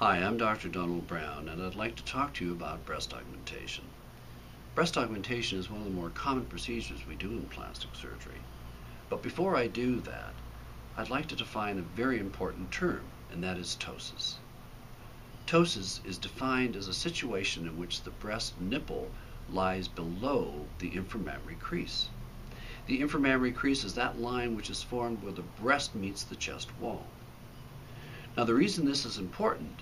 Hi, I'm Dr. Donald Brown, and I'd like to talk to you about breast augmentation. Breast augmentation is one of the more common procedures we do in plastic surgery. But before I do that, I'd like to define a very important term, and that is ptosis. Ptosis is defined as a situation in which the breast nipple lies below the inframammary crease. The inframammary crease is that line which is formed where the breast meets the chest wall. Now the reason this is important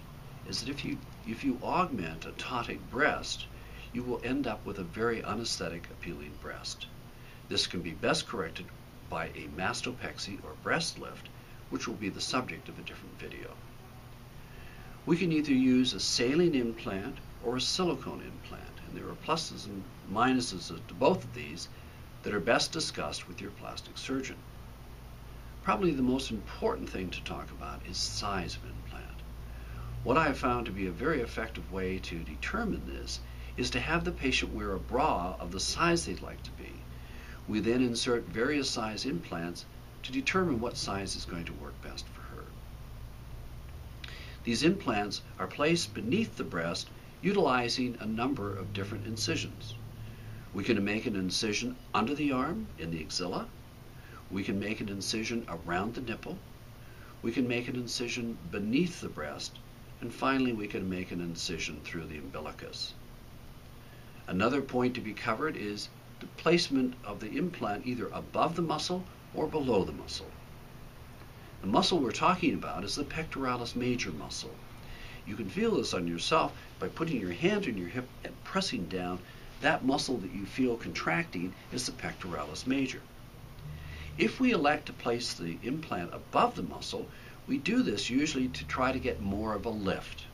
is that if you, if you augment a ptotic breast, you will end up with a very unesthetic appealing breast. This can be best corrected by a mastopexy or breast lift, which will be the subject of a different video. We can either use a saline implant or a silicone implant, and there are pluses and minuses to both of these that are best discussed with your plastic surgeon. Probably the most important thing to talk about is size of implant. What I have found to be a very effective way to determine this is to have the patient wear a bra of the size they'd like to be. We then insert various size implants to determine what size is going to work best for her. These implants are placed beneath the breast utilizing a number of different incisions. We can make an incision under the arm in the axilla. We can make an incision around the nipple. We can make an incision beneath the breast and finally, we can make an incision through the umbilicus. Another point to be covered is the placement of the implant either above the muscle or below the muscle. The muscle we're talking about is the pectoralis major muscle. You can feel this on yourself by putting your hand on your hip and pressing down. That muscle that you feel contracting is the pectoralis major. If we elect to place the implant above the muscle, we do this usually to try to get more of a lift.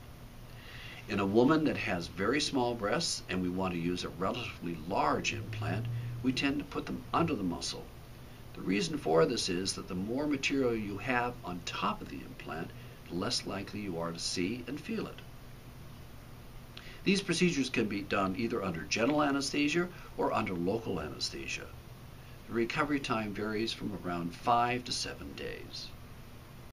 In a woman that has very small breasts and we want to use a relatively large implant, we tend to put them under the muscle. The reason for this is that the more material you have on top of the implant, the less likely you are to see and feel it. These procedures can be done either under general anesthesia or under local anesthesia. The recovery time varies from around five to seven days.